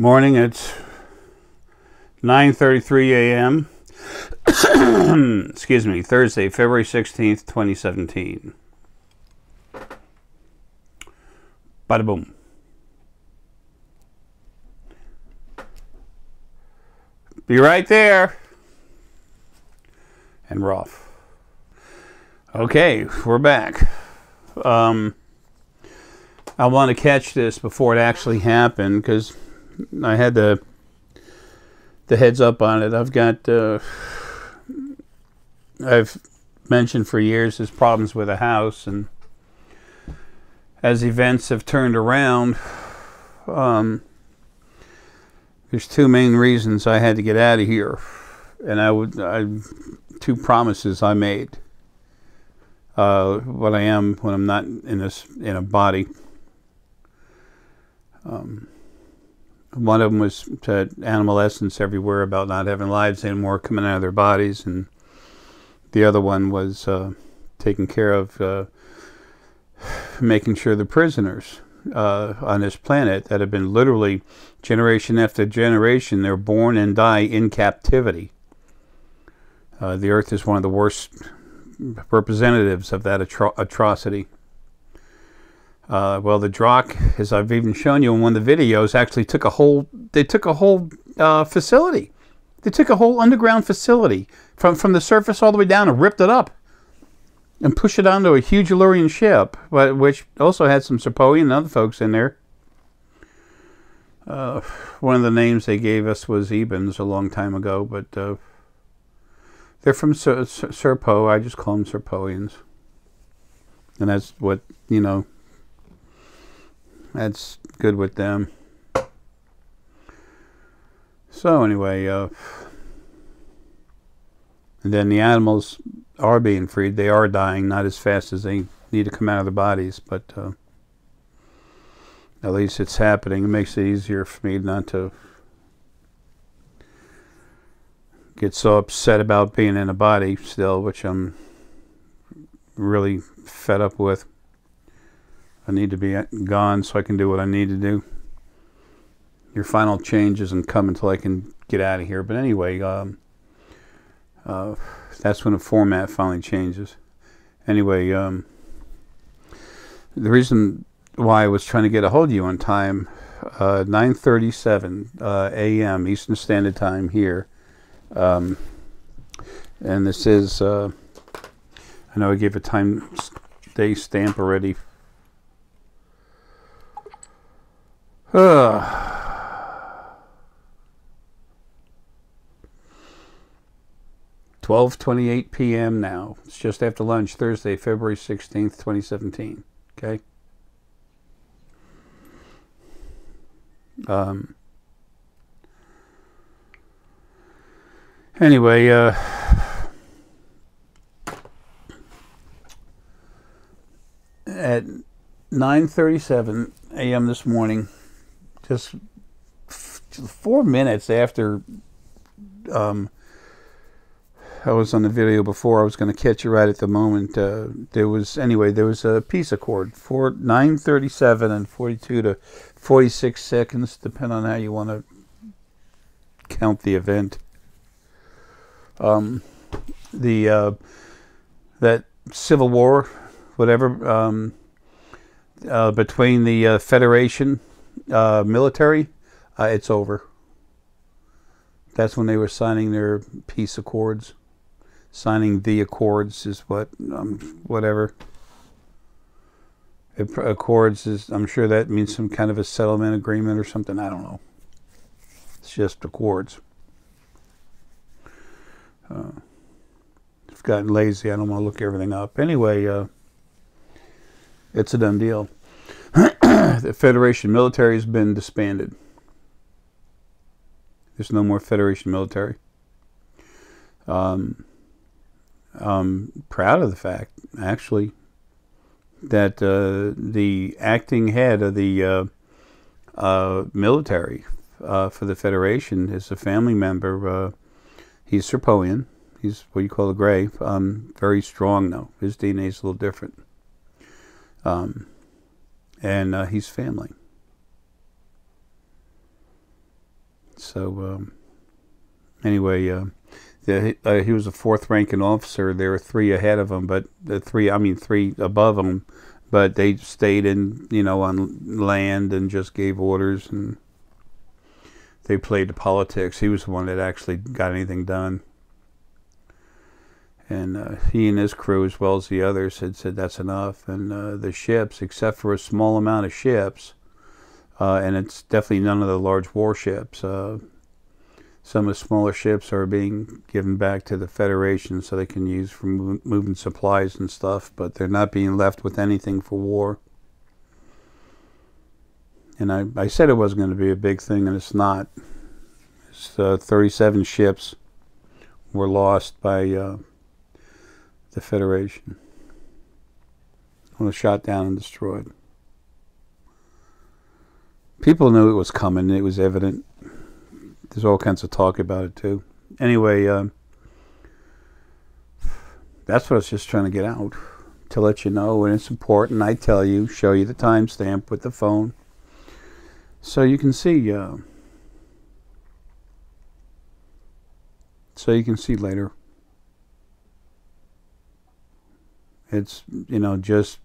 Morning. It's 9:33 a.m. Excuse me. Thursday, February 16th, 2017. Bada boom. Be right there. And we're. Okay, we're back. Um, I want to catch this before it actually happened because I had the the heads up on it. I've got uh, I've mentioned for years his problems with a house, and as events have turned around, um, there's two main reasons I had to get out of here, and I would I two promises I made. Uh, what I am when I'm not in this in a body. Um, one of them was to animal essence everywhere about not having lives anymore coming out of their bodies, and the other one was uh, taking care of uh, making sure the prisoners uh, on this planet that have been literally generation after generation, they're born and die in captivity. Uh, the Earth is one of the worst representatives of that atro- atrocity. Uh, well, the Drachk, as I've even shown you in one of the videos, actually took a whole. They took a whole uh, facility. They took a whole underground facility from from the surface all the way down and ripped it up, and pushed it onto a huge Alurean ship, but which also had some Serpoian and other folks in there. Uh, one of the names they gave us was Ebens a long time ago, but uh, they're from Ser- Ser- Serpo. I just call them Serpoians, and that's what you know that's good with them. So anyway, uh, and then the animals are being freed. They are dying, not as fast as they need to come out of their bodies, but uh, at least it's happening. It makes it easier for me not to get so upset about being in a body still, which I'm really fed up with. I need to be gone so I can do what I need to do. Your final change isn't come until I can get out of here. But anyway, um, uh, that's when the format finally changes. Anyway, um, the reason why I was trying to get a hold of you on time, uh, 9:37 uh, a.m. Eastern Standard Time here, um, and this is. Uh, I know I gave a time day stamp already Twelve twenty-eight p.m. now. It's just after lunch, Thursday, February sixteenth, twenty seventeen. Okay. Um. Anyway, uh, at nine thirty-seven a.m. this morning just four minutes after um, I was on the video before, I was going to catch you right at the moment. Uh, there was anyway, there was a peace accord for 9:37 and 42 to 46 seconds, depending on how you want to count the event. Um, the uh, that civil war, whatever, um, uh, between the uh, Federation uh, military, uh, it's over. That's when they were signing their peace accords. Signing the accords is what, um, whatever. It, accords is, I'm sure that means some kind of a settlement agreement or something. I don't know. It's just accords. Uh, I've gotten lazy. I don't want to look everything up. Anyway, uh, it's a done deal. the Federation military has been disbanded. There's no more Federation military. Um, I'm proud of the fact, actually, that uh, the acting head of the uh, uh, military uh, for the Federation is a family member. Uh, he's Serpoian. He's what you call a gray. Um, very strong, though. His DNA is a little different. Um, and uh, he's family. So um, anyway, uh, the, uh, he was a fourth ranking officer. There were three ahead of him, but the three, I mean, three above him, but they stayed in, you know, on land and just gave orders and they played the politics. He was the one that actually got anything done. And uh, he and his crew, as well as the others, had said that's enough. And uh, the ships, except for a small amount of ships, uh, and it's definitely none of the large warships. Uh, some of the smaller ships are being given back to the Federation so they can use for moving supplies and stuff, but they're not being left with anything for war. And I, I said it wasn't going to be a big thing, and it's not. It's, uh, 37 ships were lost by uh, the Federation. was shot down and destroyed. People knew it was coming. It was evident. There's all kinds of talk about it too. Anyway, uh, that's what I was just trying to get out to let you know when it's important. I tell you, show you the timestamp with the phone, so you can see. Uh, so you can see later. It's you know just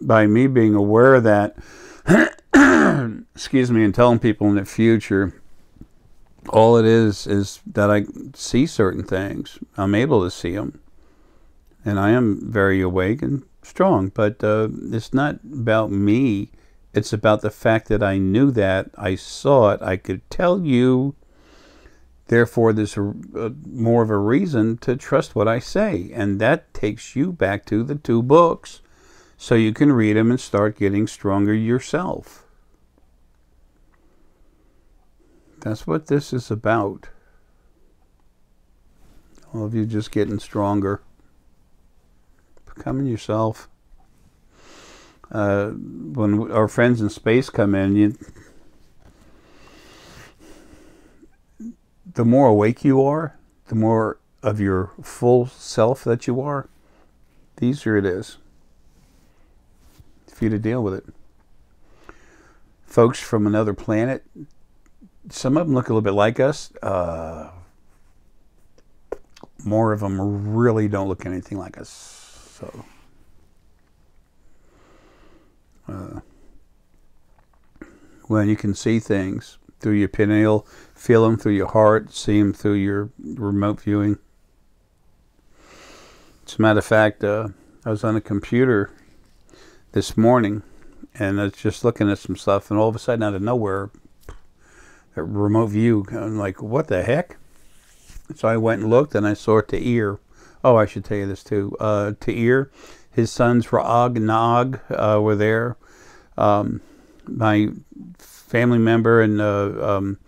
by me being aware of that. excuse me, and telling people in the future all it is is that I see certain things. I'm able to see them, and I am very awake and strong. But uh, it's not about me. It's about the fact that I knew that I saw it. I could tell you. Therefore, there's a, a, more of a reason to trust what I say, and that takes you back to the two books, so you can read them and start getting stronger yourself. That's what this is about. All of you just getting stronger, becoming yourself. Uh, when our friends in space come in, you, the more awake you are, the more of your full self that you are, the easier it is for you to deal with it. Folks from another planet some of them look a little bit like us. Uh, more of them really don't look anything like us. So, uh, when you can see things through your pineal, feel them through your heart, see them through your remote viewing. As a matter of fact, uh, I was on a computer this morning and I was just looking at some stuff, and all of a sudden, out of nowhere, that remote view. I'm like, what the heck? So I went and looked, and I saw it to ear. Oh, I should tell you this too. Uh, ear, his sons Ra'ag and uh, were there. Um, my family member and uh, um,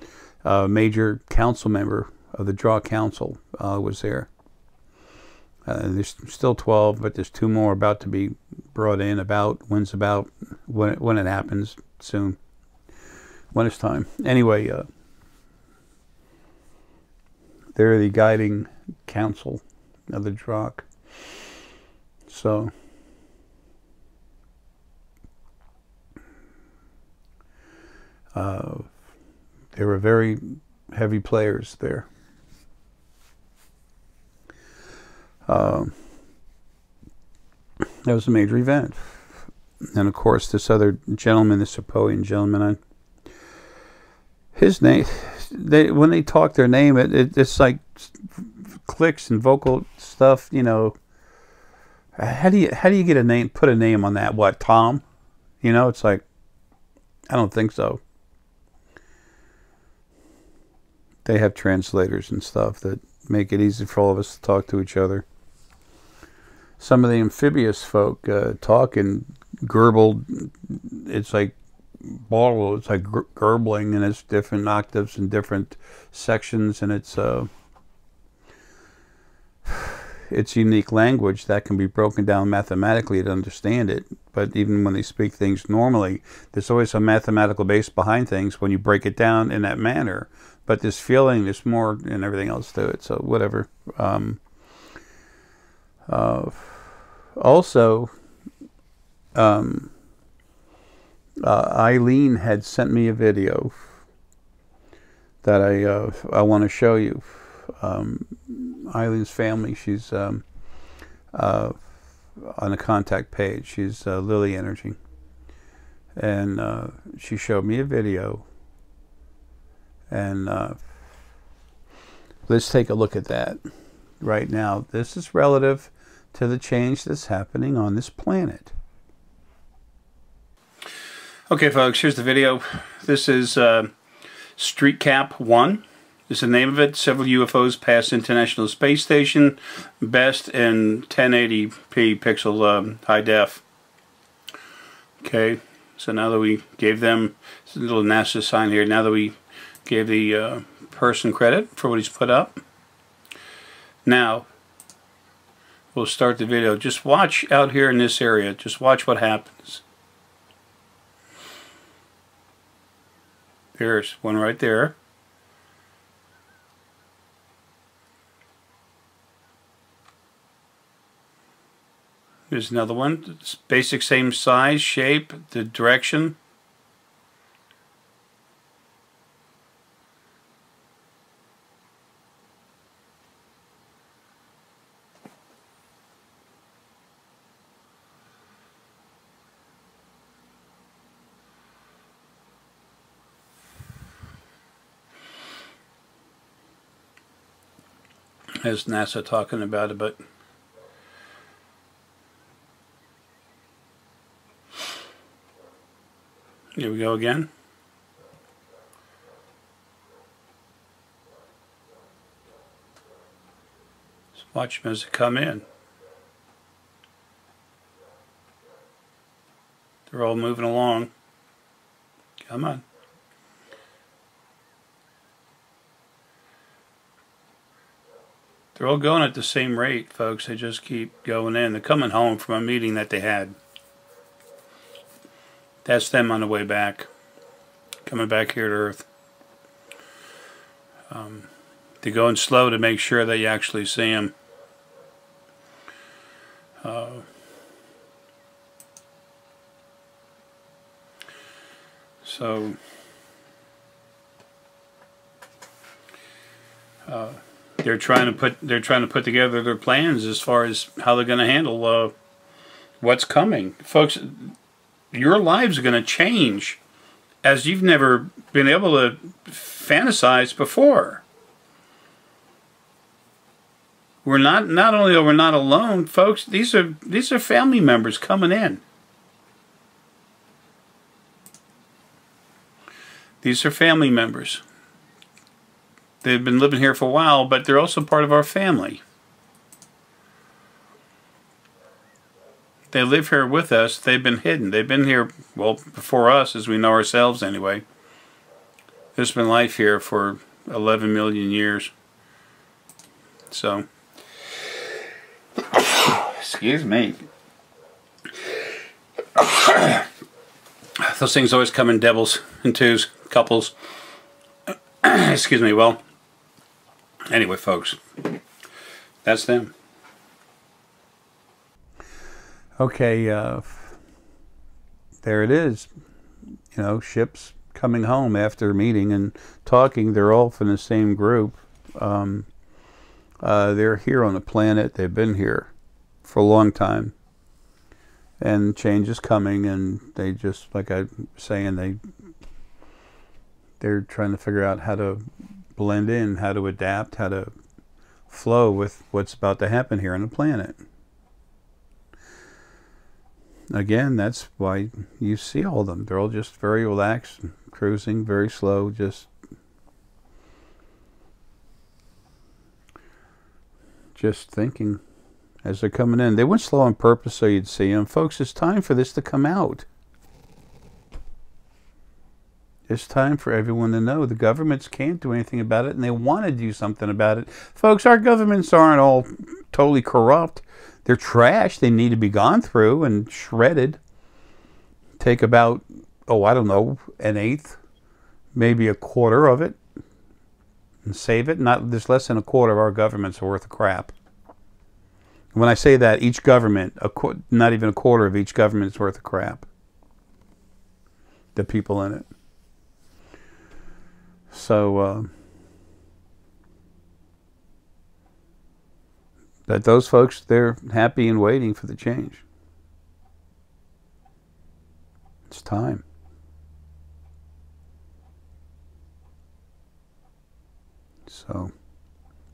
uh, major council member of the Draw Council uh, was there. Uh, there's still 12, but there's two more about to be brought in. About when's about when when it happens soon when it's time. Anyway, uh, they're the guiding council of the Drachk. So, uh, they were very heavy players there. Uh, that was a major event. And of course, this other gentleman, this Serpoian gentleman, his name they when they talk their name it, it it's like clicks and vocal stuff you know how do you how do you get a name put a name on that what tom you know it's like i don't think so they have translators and stuff that make it easy for all of us to talk to each other some of the amphibious folk uh, talk in gurgled it's like bottle. It's like gurgling, and it's different octaves and different sections, and it's uh, it's unique language that can be broken down mathematically to understand it. But even when they speak things normally, there's always a mathematical base behind things when you break it down in that manner. But this feeling, there's more and everything else to it. So whatever. Um, uh, also, um, uh, Eileen had sent me a video that I uh, I want to show you. Um, Eileen's family. She's um, uh, on the contact page. She's uh, Lily Energy, and uh, she showed me a video. And uh, let's take a look at that right now. This is relative to the change that's happening on this planet. Okay, folks, here's the video. This is uh, Street Cap 1 is the name of it. Several UFOs passed International Space Station, best in 1080p pixel um, high def. Okay, so now that we gave them a little NASA sign here, now that we gave the uh, person credit for what he's put up, now we'll start the video. Just watch out here in this area. Just watch what happens. There's one right there. There's another one. It's basic same size, shape, the direction. As NASA talking about it, but Here we go again. Just watch them as they come in. They're all moving along. Come on. They're all going at the same rate, folks. They just keep going in. They're coming home from a meeting that they had. That's them on the way back, coming back here to Earth. Um, they're going slow to make sure that you actually see them. Uh, so uh, they're trying to put they're trying to put together their plans as far as how they're going to handle uh, what's coming, folks your lives are going to change as you've never been able to fantasize before. We're not not only are we not alone, folks, these are these are family members coming in. These are family members. They've been living here for a while, but they're also part of our family. They live here with us. They've been hidden. They've been here, well, before us, as we know ourselves anyway. There's been life here for 11 million years. So, excuse me. Those things always come in doubles and twos, couples. excuse me, well, anyway, folks, that's them. Okay, uh, there it is. You know, ships coming home after meeting and talking. They're all from the same group. Um, uh, they're here on the planet. They've been here for a long time. And change is coming, and they just, like I'm saying, they they're trying to figure out how to blend in, how to adapt, how to flow with what's about to happen here on the planet again, that's why you see all of them. They're all just very relaxed, cruising, very slow, just just thinking as they're coming in. They went slow on purpose so you'd see them. Folks, it's time for this to come out. It's time for everyone to know the governments can't do anything about it and they want to do something about it. Folks, our governments aren't all totally corrupt. They're trash. They need to be gone through and shredded. Take about, oh, I don't know, an eighth, maybe a quarter of it, and save it. Not there's less than a quarter of our government's are worth of crap. When I say that, each government, a, not even a quarter of each government is worth of crap. The people in it. So, uh, but those folks, they're happy and waiting for the change. It's time. So,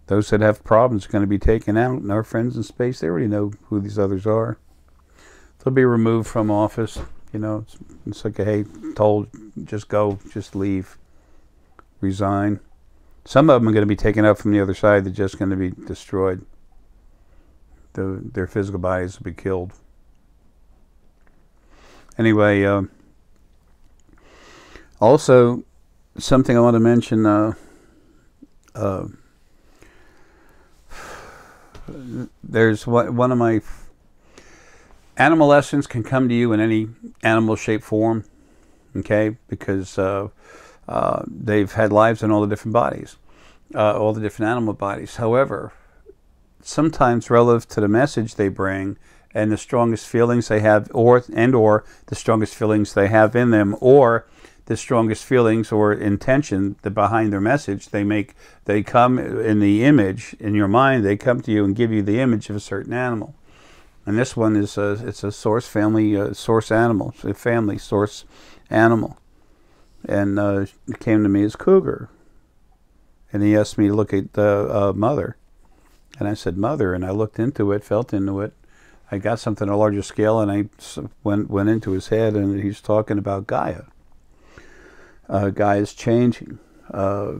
those that have problems are going to be taken out, and our friends in space, they already know who these others are. They'll be removed from office. You know, it's, it's like, hey, told, just go, just leave, resign. Some of them are going to be taken up from the other side. They're just going to be destroyed. The, their physical bodies will be killed anyway, uh, also something I want to mention. Uh, uh, there's one of my animal lessons can come to you in any animal shape form, okay? Because uh, they've had lives in all the different bodies, uh, all the different animal bodies. However, sometimes relative to the message they bring, and the strongest feelings they have or and or the strongest feelings they have in them or the strongest feelings or intention the behind their message they make they come in the image in your mind they come to you and give you the image of a certain animal and this one is a it's a source family uh, source animal a family source animal and uh, came to me as cougar and he asked me to look at the uh, mother and I said mother and I looked into it felt into it I got something on a larger scale, and I went went into his head, and he's talking about Gaia. Uh, Gaia is changing uh,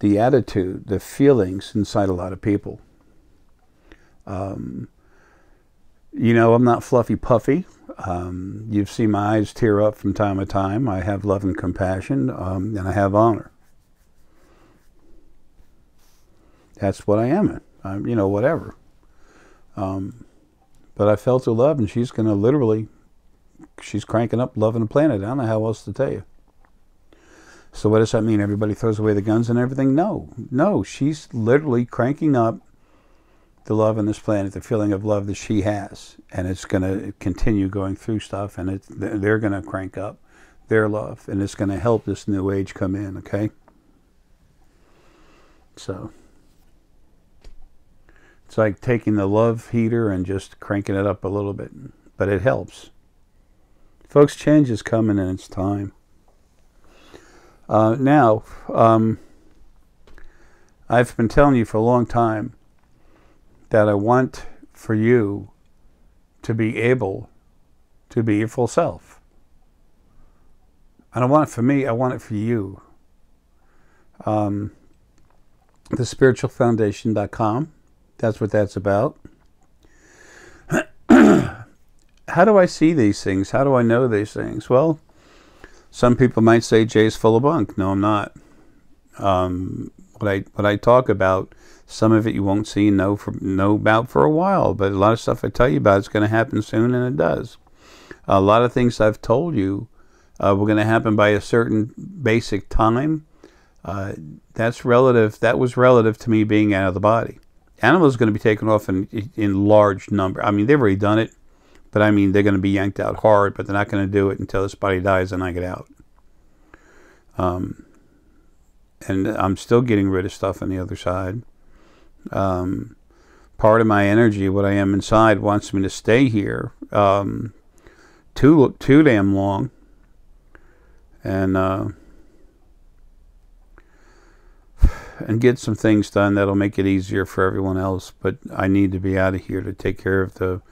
the attitude, the feelings inside a lot of people. Um, you know, I'm not fluffy puffy. Um, you've seen my eyes tear up from time to time. I have love and compassion, um, and I have honor. That's what I am. I'm, you know, whatever. Um, but I felt her love, and she's going to literally, she's cranking up loving the planet. I don't know how else to tell you. So what does that mean? Everybody throws away the guns and everything? No, no. She's literally cranking up the love on this planet, the feeling of love that she has, and it's going to continue going through stuff, and it's, they're going to crank up their love, and it's going to help this new age come in. Okay. So. It's like taking the love heater and just cranking it up a little bit, but it helps. Folks, change is coming and it's time. Uh, now, um, I've been telling you for a long time that I want for you to be able to be your full self. I don't want it for me, I want it for you. Um, thespiritualfoundation.com that's what that's about. How do I see these things? How do I know these things? Well, some people might say Jay's full of bunk. No, I'm not. Um, what I what I talk about, some of it you won't see know for know about for a while, but a lot of stuff I tell you about is going to happen soon, and it does. A lot of things I've told you uh, were going to happen by a certain basic time. Uh, that's relative. That was relative to me being out of the body. Animals are going to be taken off in, in large number. I mean, they've already done it, but I mean, they're going to be yanked out hard, but they're not going to do it until this body dies and I get out. Um, and I'm still getting rid of stuff on the other side. Um, part of my energy, what I am inside, wants me to stay here um, too too damn long, and uh, and get some things done that'll make it easier for everyone else. But I need to be out of here to take care of the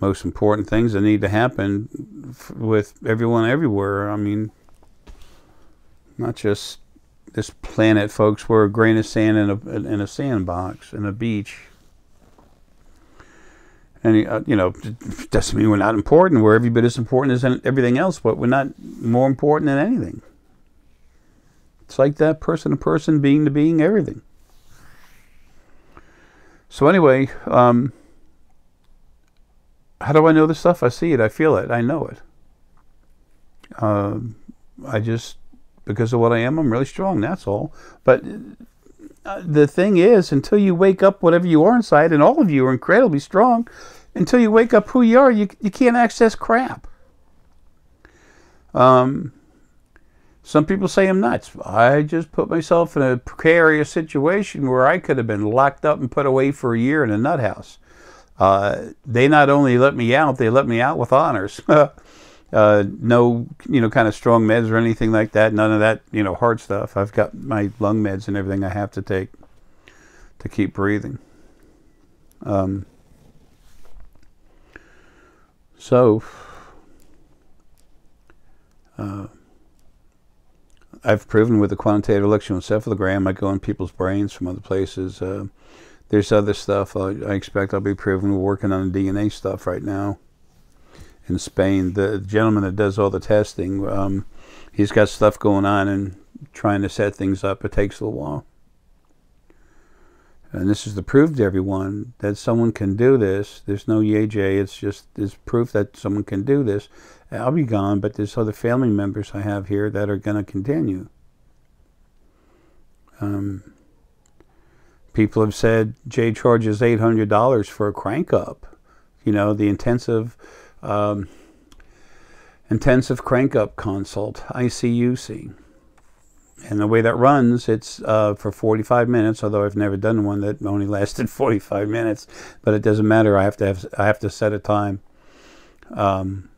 most important things that need to happen with everyone everywhere. I mean, not just this planet, folks. We're a grain of sand in a in a sandbox in a beach. And uh, you know, doesn't mean we're not important. We're every bit as important as everything else, but we're not more important than anything. It's like that person to person, being to being, everything. So anyway, um, how do I know this stuff? I see it, I feel it, I know it. Uh, I just, because of what I am, I'm really strong, that's all. But uh, the thing is, until you wake up whatever you are inside, and all of you are incredibly strong, until you wake up who you are, you, you can't access crap. Um, Some people say I'm nuts. I just put myself in a precarious situation where I could have been locked up and put away for a year in a nut house. Uh, they not only let me out, they let me out with honors. uh, no, you know, kind of strong meds or anything like that. None of that, you know, hard stuff. I've got my lung meds and everything I have to take to keep breathing. Um, so, uh, I've proven with the quantitative electroencephalogram, I go in people's brains from other places. Uh, there's other stuff I, I, expect I'll be proven. We're working on the DNA stuff right now in Spain. The gentleman that does all the testing, um, he's got stuff going on and trying to set things up. It takes a little while. And this is the proof to everyone that someone can do this. There's no yay. It's just it's proof that someone can do this. I'll be gone, but there's other family members I have here that are going to continue. Um, people have said Jay charges eight hundred dollars for a crank up. You know the intensive um, intensive crank up consult ICUC. And the way that runs, it's uh, for 45 minutes. Although I've never done one that only lasted 45 minutes, but it doesn't matter. I have to have I have to set a time, um,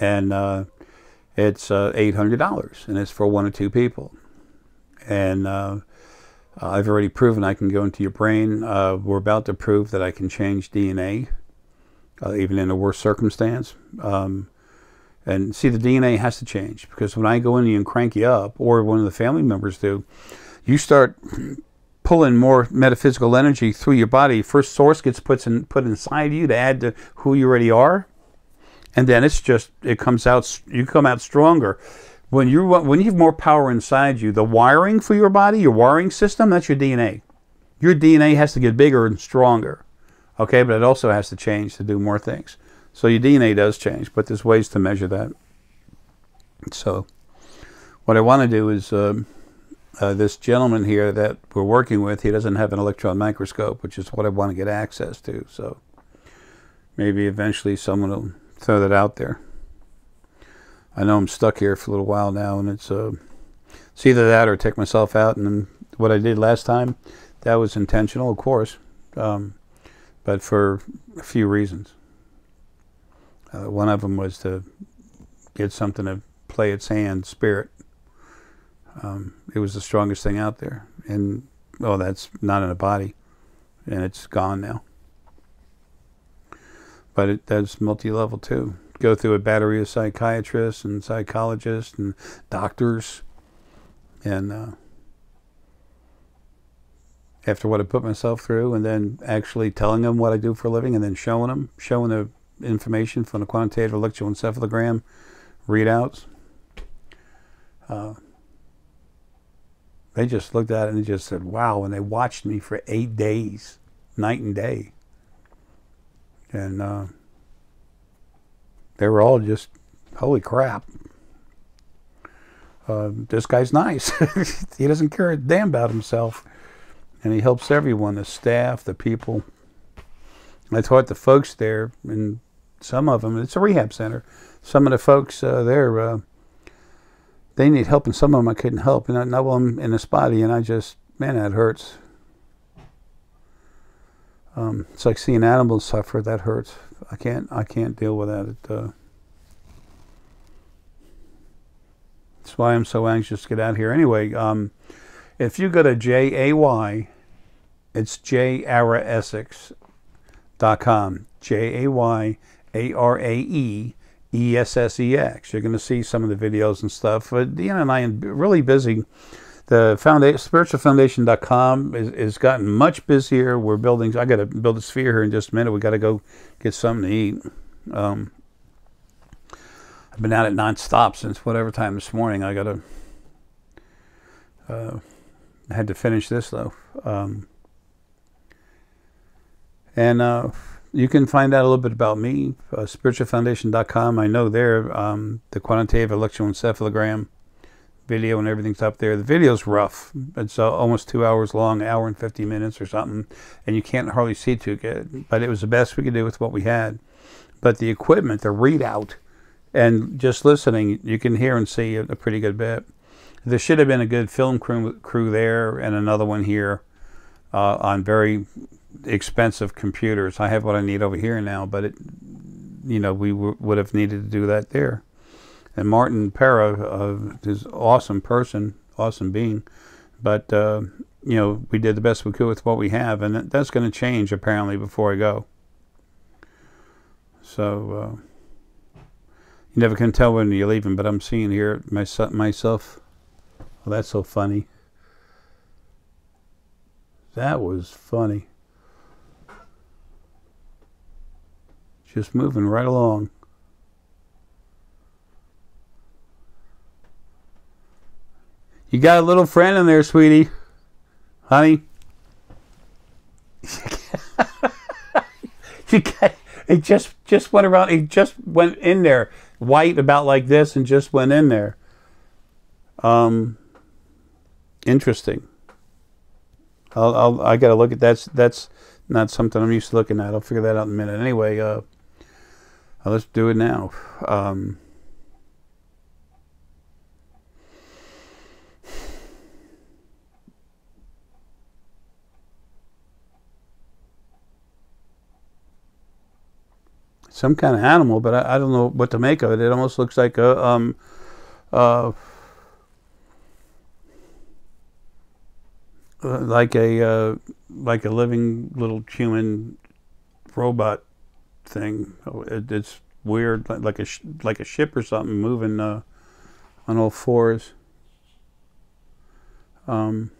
and uh, it's uh, $800, and it's for one or two people. And uh, I've already proven I can go into your brain. Uh, we're about to prove that I can change DNA, uh, even in a worse circumstance. Um, and see, the DNA has to change because when I go in and crank you up, or one of the family members do, you start pulling more metaphysical energy through your body. First source gets put in, put inside you to add to who you already are, and then it's just it comes out. You come out stronger when you when you have more power inside you. The wiring for your body, your wiring system, that's your DNA. Your DNA has to get bigger and stronger. Okay, but it also has to change to do more things. So your DNA does change, but there's ways to measure that. So what I want to do is uh, uh, this gentleman here that we're working with, he doesn't have an electron microscope, which is what I want to get access to. So maybe eventually someone will throw that out there. I know I'm stuck here for a little while now, and it's, uh, it's either that or take myself out. And what I did last time, that was intentional, of course, um, but for a few reasons. Uh, one of them was to get something to play its hand, spirit. Um, it was the strongest thing out there. And, oh, that's not in a body. And it's gone now. But it, that's multi level too. Go through a battery of psychiatrists and psychologists and doctors. And uh, after what I put myself through, and then actually telling them what I do for a living, and then showing them, showing the information from the quantitative electroencephalogram readouts. Uh, they just looked at it and they just said, wow. And they watched me for eight days, night and day. And uh, they were all just, holy crap. Uh, this guy's nice. he doesn't care a damn about himself. And he helps everyone the staff, the people. I taught the folks there, and some of them, it's a rehab center. Some of the folks uh, there, uh, they need help, and some of them I couldn't help. And I know them in this body, and I just, man, that hurts. Um, it's like seeing animals suffer. That hurts. I can't. I can't deal with that. It, uh, that's why I'm so anxious to get out here. Anyway, um, if you go to J A Y, it's Jay Arae Essex dot com. J A Y A R A E E S S E X. You're going to see some of the videos and stuff. But Deanna and I are really busy. The foundation, spiritualfoundation.com is, is gotten much busier. We're building, I got to build a sphere here in just a minute. we got to go get something to eat. Um, I've been out at nonstop since whatever time this morning. I got to, uh, I had to finish this though. Um, and, uh, you can find out a little bit about me, uh, spiritualfoundation.com. I know there, um, the quantitative electroencephalogram video and everything's up there. The video's rough. It's uh, almost two hours long, hour and 50 minutes or something, and you can't hardly see too good. But it was the best we could do with what we had. But the equipment, the readout, and just listening, you can hear and see a, pretty good bit. there should have been a good film crew, crew there and another one here uh, on very expensive computers. I have what I need over here now, but it, you know, we would have needed to do that there. And Martin Pera uh, is awesome person, awesome being, but uh, you know, we did the best we could with what we have, and that's going to change apparently before I go. So uh, you never can tell when you're leaving, but I'm seeing here my, myself. Well, that's so funny. That was funny. Just moving right along. You got a little friend in there, sweetie. Honey. you got, it just just went around. It just went in there, white about like this, and just went in there. Um, interesting. I'll, I'll I got to look at that's that's not something I'm used to looking at. I'll figure that out in a minute. Anyway, uh, let's do it now. Um, some kind of animal, but I, I, don't know what to make of it. It almost looks like a um, uh, like a uh, like a living little human robot thing. Oh, it, it's weird, like a like a ship or something moving uh, on all fours. Um,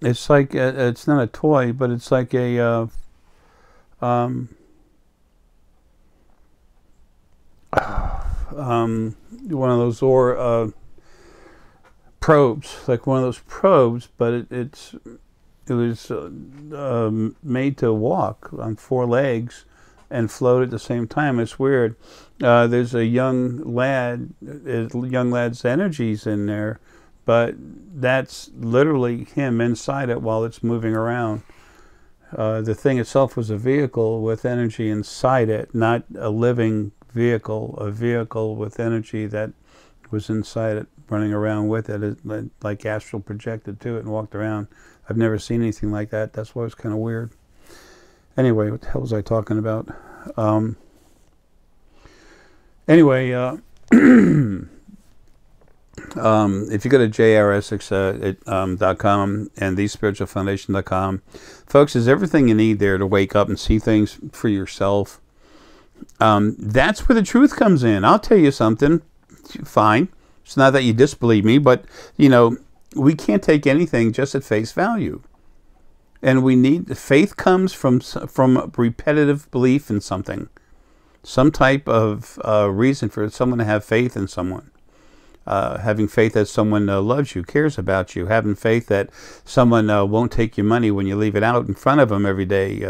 it's like a, it's not a toy, but it's like a uh, um, um, one of those or uh, probes, like one of those probes, but it, it's it was uh, um, made to walk on four legs and float at the same time. It's weird. Uh, there's a young lad, young lad's energies in there but that's literally him inside it while it's moving around. Uh, the thing itself was a vehicle with energy inside it, not a living vehicle, a vehicle with energy that was inside it, running around with it, it like astral projected to it and walked around. I've never seen anything like that. That's why it's kind of weird. Anyway, what the hell was I talking about? Um, anyway, uh, Um, if you go to jayaraeessex.com um, and thespiritualfoundation.com, folks, there's everything you need there to wake up and see things for yourself. Um, that's where the truth comes in. I'll tell you something. Fine. It's not that you disbelieve me, but, you know, we can't take anything just at face value. And we need, faith comes from, from repetitive belief in something. Some type of uh, reason for someone to have faith in someone uh, having faith that someone uh, loves you, cares about you, having faith that someone uh, won't take your money when you leave it out in front of them every day,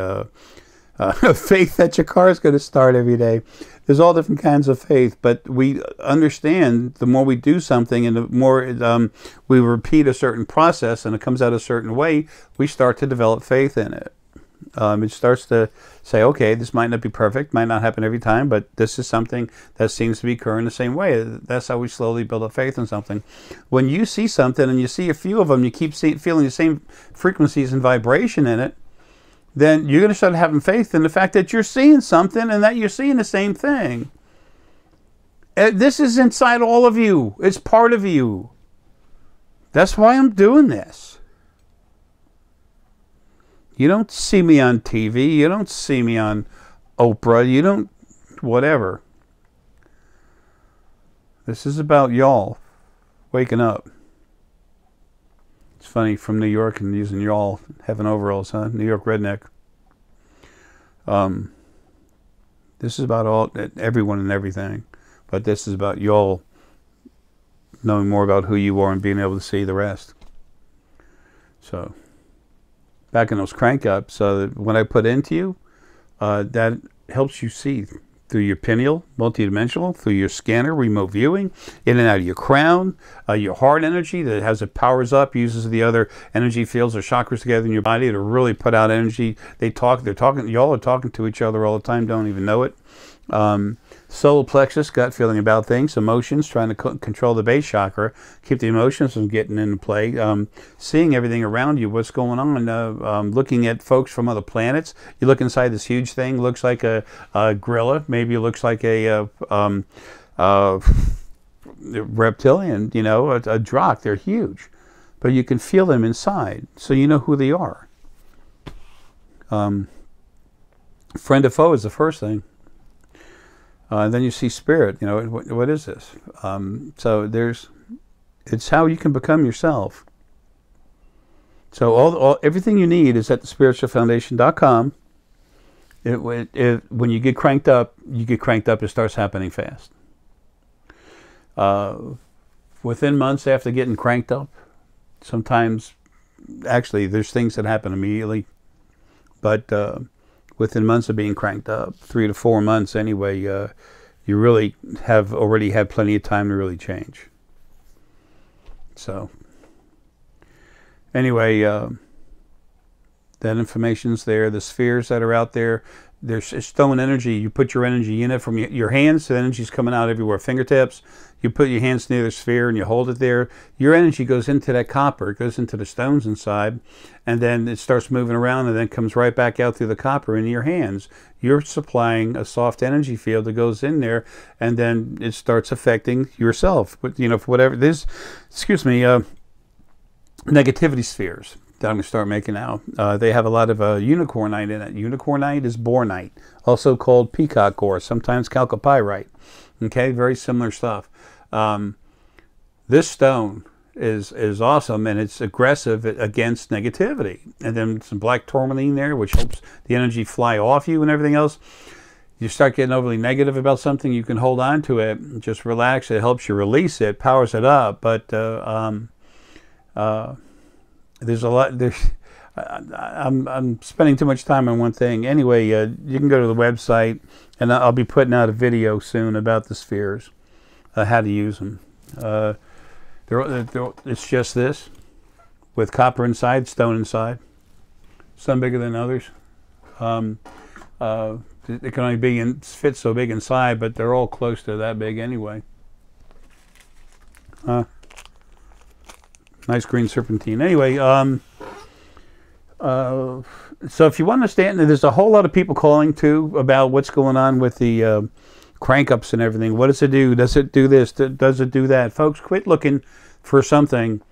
uh, faith that your car is going to start every day. There's all different kinds of faith, but we understand the more we do something and the more um, we repeat a certain process and it comes out a certain way, we start to develop faith in it. Um, it starts to say, okay, this might not be perfect, might not happen every time, but this is something that seems to be occurring the same way. That's how we slowly build up faith in something. When you see something and you see a few of them, you keep see, feeling the same frequencies and vibration in it, then you're going to start having faith in the fact that you're seeing something and that you're seeing the same thing. Uh, this is inside all of you. It's part of you. That's why I'm doing this. You don't see me on TV. You don't see me on Oprah. You don't, whatever. This is about y'all waking up. Funny from New York and using y'all having overalls, huh? New York redneck. Um, this is about all everyone and everything, but this is about y'all knowing more about who you are and being able to see the rest. So back in those crank ups, uh, when I put into you, uh, that helps you see through your pineal, multidimensional, through your scanner, remote viewing, in and out of your crown, uh, your heart energy that has it powers up, uses the other energy fields or chakras together in your body to really put out energy. They talk, they're talking, y'all are talking to each other all the time, don't even know it. Um, solar plexus, gut feeling about things, emotions, trying to co- control the base chakra, keep the emotions from getting into play, um, seeing everything around you, what's going on, uh, um, looking at folks from other planets. You look inside this huge thing, looks like a, a gorilla, maybe looks like a, a uh, um, uh, reptilian, you know, a, a. They're huge, but you can feel them inside, so you know who they are. Um, friend of foe is the first thing. Uh, and then you see spirit. You know, what, what is this? Um, so there's, it's how you can become yourself. So all, all everything you need is at the spiritualfoundation.com. It, it, it, when you get cranked up, you get cranked up. It starts happening fast. Uh, within months after getting cranked up, sometimes, actually, there's things that happen immediately, but. Uh, within months of being cranked up, three to four months anyway, uh, you really have already had plenty of time to really change. So, anyway, uh, that information's there. The spheres that are out there, there's it's stone energy. You put your energy in it from your hands, the energy's coming out everywhere. Fingertips, you put your hands near the sphere and you hold it there. Your energy goes into that copper, it goes into the stones inside, and then it starts moving around and then comes right back out through the copper into your hands. You're supplying a soft energy field that goes in there, and then it starts affecting yourself. But you know, for whatever this, excuse me, uh, negativity spheres that I'm going to start making now. Uh, they have a lot of uh, unicornite in it. Unicornite is bornite, also called peacock ore, sometimes chalcopyrite. Okay, very similar stuff. Um, this stone is is awesome and it's aggressive against negativity. And then some black tourmaline there, which helps the energy fly off you and everything else. You start getting overly negative about something, you can hold on to it, just relax. It helps you release it, powers it up. But uh, um, uh, there's a lot. There's, I'm I'm spending too much time on one thing. Anyway, uh, you can go to the website, and I'll be putting out a video soon about the spheres, uh, how to use them. Uh, they're, they're, it's just this, with copper inside, stone inside. Some bigger than others. Um, uh, it can only be in, fit so big inside, but they're all close to that big anyway. Uh, nice green serpentine. Anyway, um, uh, so if you want to understand, there's a whole lot of people calling too about what's going on with the uh, crank ups and everything. What does it do? Does it do this? Does it do that? Folks, quit looking for something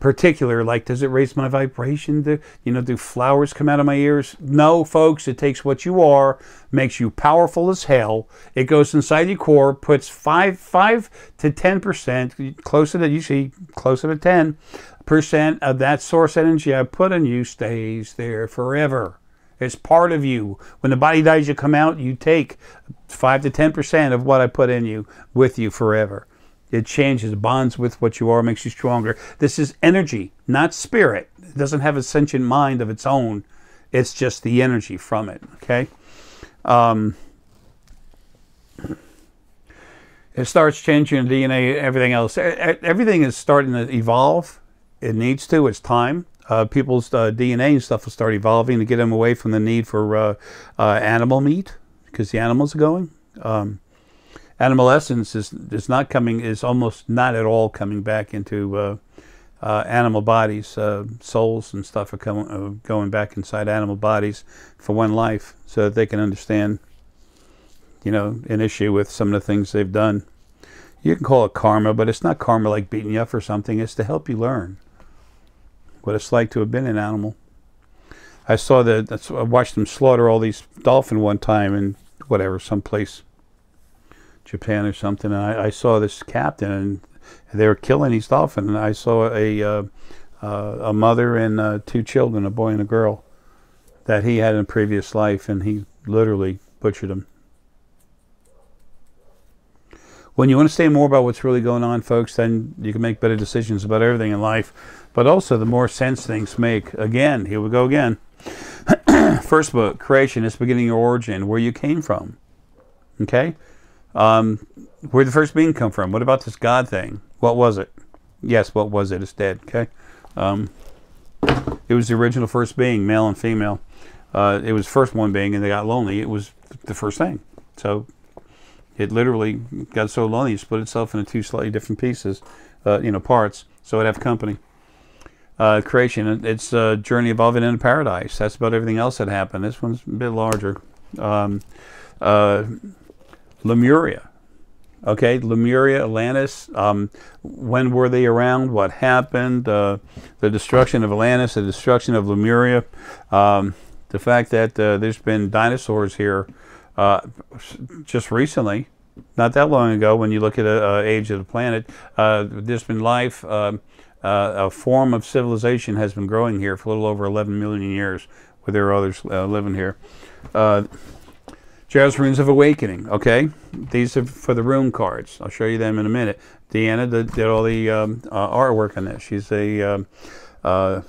particular like does it raise my vibration do you know do flowers come out of my ears no folks it takes what you are makes you powerful as hell it goes inside your core puts five five to ten percent closer to usually closer to ten percent of that source energy i put in you stays there forever it's part of you when the body dies you come out you take five to ten percent of what i put in you with you forever it changes, bonds with what you are, makes you stronger. This is energy, not spirit. It doesn't have a sentient mind of its own. It's just the energy from it. Okay. Um, it starts changing DNA, everything else. Everything is starting to evolve. It needs to. It's time. Uh, people's uh, DNA and stuff will start evolving to get them away from the need for uh, uh animal meat because the animals are going. Um, animal essence is is not coming is almost not at all coming back into uh, animal bodies. Souls and stuff are uh, going back inside animal bodies for one life, so that they can understand, you know, an issue with some of the things they've done. You can call it karma, but it's not karma like beating you up or something. It's to help you learn what it's like to have been an animal. I saw that. I watched them slaughter all these dolphin one time in whatever someplace Japan or something, and I, I saw this captain, and they were killing these dolphins. And I saw a uh, uh, a mother and uh, two children, a boy and a girl, that he had in a previous life, and he literally butchered them. When you understand more about what's really going on, folks, then you can make better decisions about everything in life. But also, the more sense things make. Again, here we go again. First book, Creation is beginning your origin, where you came from. Okay? Um, where'd the first being come from? What about this God thing? What was it? Yes, what was it? It's dead. Okay? Um, it was the original first being, male and female. Uh, it was first one being, and they got lonely. It was the first thing. So it literally got so lonely, it split itself into two slightly different pieces, uh, you know, parts, so it'd have company. Uh, creation, it's a journey evolving into paradise. That's about everything else that happened. This one's a bit larger. Um, uh, Lemuria. Okay, Lemuria, Atlantis. Um, when were they around? What happened? Uh, the destruction of Atlantis, the destruction of Lemuria. Um, the fact that uh, there's been dinosaurs here uh, just recently, not that long ago, when you look at the uh, age of the planet, there's been life. Uh, a form of civilization has been growing here for a little over 11 million years, where there are others living here. Jay's Runes of Awakening, okay? These are for the rune cards. I'll show you them in a minute. Deanna did, did all the um, uh, artwork on this. She's a, um, uh,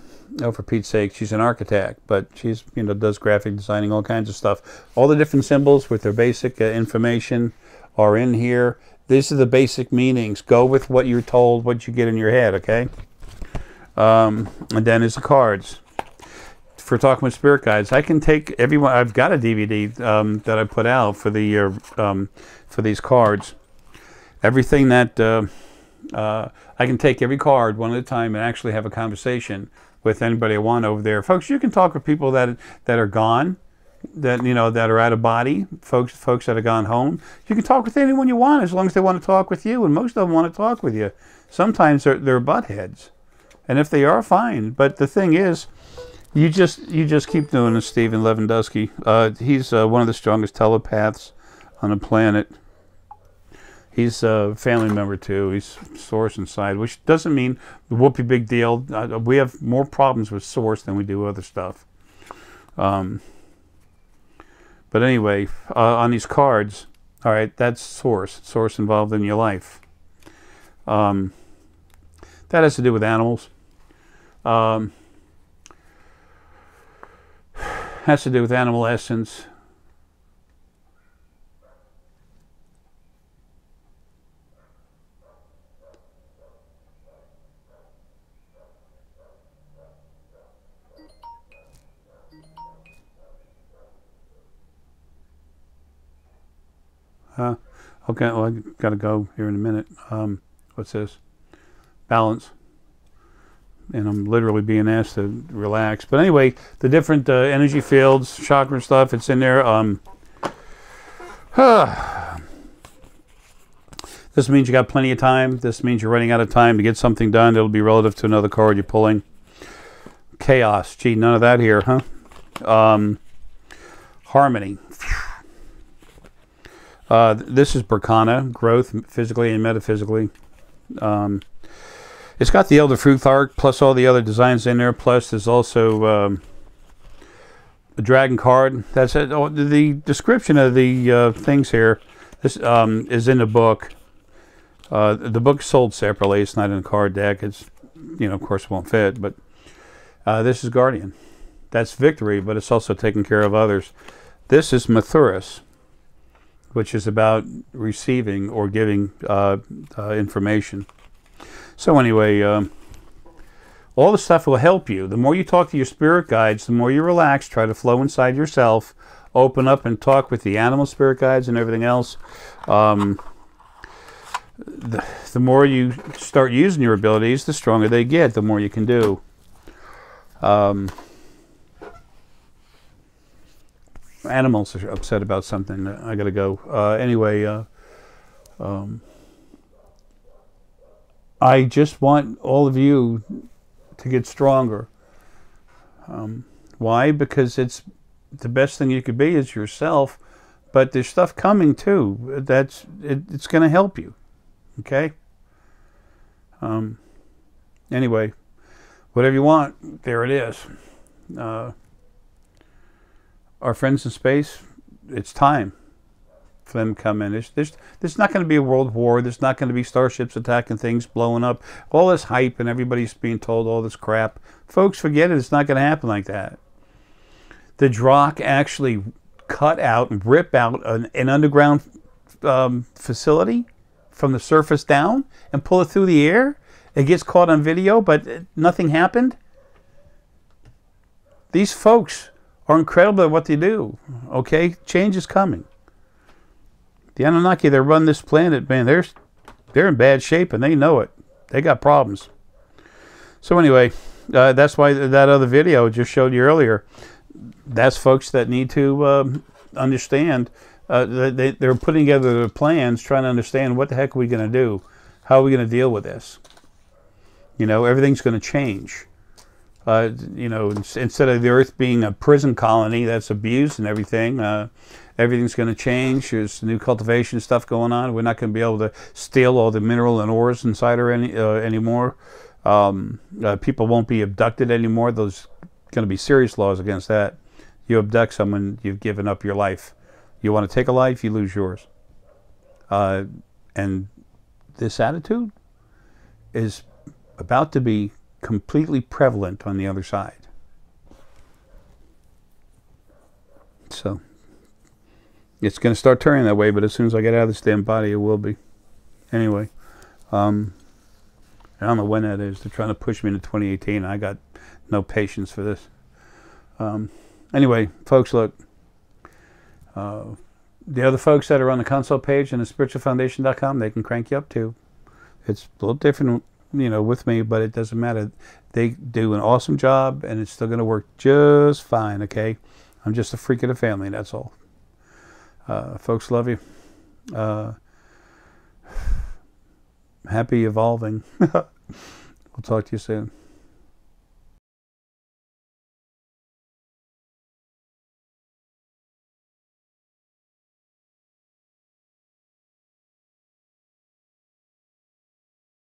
oh, for Pete's sake, she's an architect, but she's, you know, does graphic designing, all kinds of stuff. All the different symbols with their basic uh, information are in here. These are the basic meanings. Go with what you're told, what you get in your head, okay? Um, and then is the cards for talking with spirit guides. I can take everyone. I've got a DVD um, that I put out for the uh, um, for these cards. Everything that uh, uh, I can take every card one at a time and actually have a conversation with anybody I want over there, folks. You can talk with people that that are gone, that you know that are out of body, folks folks that have gone home. You can talk with anyone you want as long as they want to talk with you, and most of them want to talk with you. Sometimes they're they're butt heads, and if they are, fine. But the thing is you just you just keep doing this, Stephen Lewandowski. Uh, he's uh, one of the strongest telepaths on the planet. He's a family member too. He's Source inside, which doesn't mean whoopee big deal. Uh, we have more problems with Source than we do other stuff. Um, but anyway, uh, on these cards, all right, that's Source. Source involved in your life. Um, that has to do with animals. Um, has to do with animal essence. Uh, okay, well, I got to go here in a minute. Um, what's this? Balance and I'm literally being asked to relax. But anyway, the different uh, energy fields, chakra stuff, it's in there. Um, this means you got plenty of time. This means you're running out of time to get something done. It'll be relative to another card you're pulling. Chaos. Gee, none of that here, huh? Um, harmony. Uh, this is Berkana, growth physically and metaphysically. Um, it's got the Elder Futhark plus all the other designs in there. Plus, there's also um, a dragon card. That's it. Oh, the description of the uh, things here. This um, is in the book. Uh, the book's sold separately. It's not in a card deck. It's, you know, of course, won't fit. But uh, this is Guardian. That's victory, but it's also taking care of others. This is Mathurus, which is about receiving or giving uh, uh, information. So anyway, um, all the stuff will help you. The more you talk to your spirit guides, the more you relax, try to flow inside yourself, open up and talk with the animal spirit guides and everything else. Um, the, the more you start using your abilities, the stronger they get, the more you can do. Um, animals are upset about something. I got to go. Uh, anyway, uh, um, I just want all of you to get stronger. Um, why? Because it's the best thing you could be is yourself, but there's stuff coming too. That's it, it's going to help you. Okay. Um, anyway, whatever you want, there it is. Uh, our friends in space, it's time for them to come in. There's, there's, there's not going to be a world war. There's not going to be starships attacking things, blowing up. All this hype and everybody's being told all this crap. Folks, forget it. It's not going to happen like that. The Drachk actually cut out and rip out an, an underground um, facility from the surface down and pull it through the air. It gets caught on video, but nothing happened. These folks are incredible at what they do. Okay, change is coming. The Anunnaki that run this planet, man, they're they're in bad shape and they know it. They got problems. So anyway, uh, that's why that other video I just showed you earlier. That's folks that need to um, understand. Uh, they, they're putting together their plans, trying to understand what the heck are we going to do? How are we going to deal with this? You know, everything's going to change. Uh, you know, instead of the Earth being a prison colony that's abused and everything, uh, everything's going to change. There's new cultivation stuff going on. We're not going to be able to steal all the mineral and ores inside her any, uh, anymore. Um, uh, people won't be abducted anymore. There's going to be serious laws against that. You abduct someone, you've given up your life. You want to take a life, you lose yours. Uh, and this attitude is about to be completely prevalent on the other side. So it's going to start turning that way, but as soon as I get out of this damn body, it will be. Anyway, um, I don't know when that is. They're trying to push me into 2018. I got no patience for this. Um, anyway, folks, look. Uh, the other folks that are on the console page and the spiritualfoundation.com, they can crank you up too. It's a little different you know, with me, but it doesn't matter. They do an awesome job, and it's still going to work just fine. Okay, I'm just a freak of the family. That's all. Uh, folks, love you. Uh, happy evolving. we'll talk to you soon.